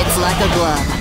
Fits like a glove.